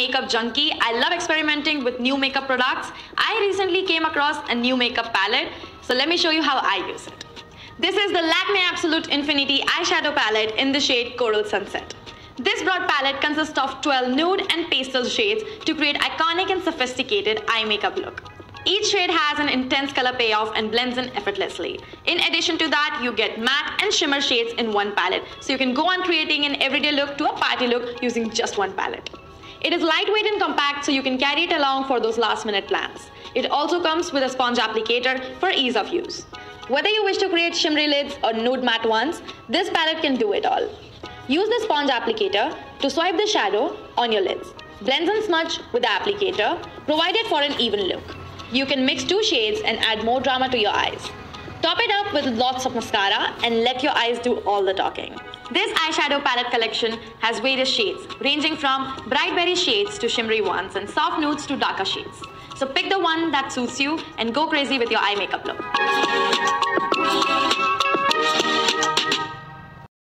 makeup junkie. I love experimenting with new makeup products. I recently came across a new makeup palette, so let me show you how I use it. This is the Lakme Absolute Infinity eyeshadow palette in the shade Coral Sunset. This broad palette consists of 12 nude and pastel shades to create iconic and sophisticated eye makeup look. Each shade has an intense color payoff and blends in effortlessly. In addition to that, you get matte and shimmer shades in one palette, so you can go on creating an everyday look to a party look using just one palette. It is lightweight and compact, so you can carry it along for those last minute plans. It also comes with a sponge applicator for ease of use. Whether you wish to create shimmery lids or nude matte ones, this palette can do it all. Use the sponge applicator to swipe the shadow on your lids. Blends and smudge with the applicator, provided for an even look. You can mix two shades and add more drama to your eyes. Top it up with lots of mascara and let your eyes do all the talking. This eyeshadow palette collection has various shades, ranging from bright berry shades to shimmery ones and soft nudes to darker shades. So pick the one that suits you and go crazy with your eye makeup look.